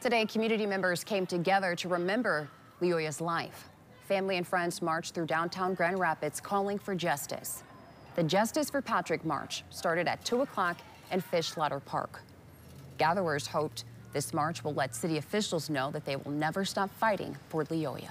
Today, community members came together to remember Lyoya's life. Family and friends marched through downtown Grand Rapids calling for justice. The Justice for Patrick March started at 2 o'clock in Fish Ladder Park. Gatherers hoped this march will let city officials know that they will never stop fighting for Leoya.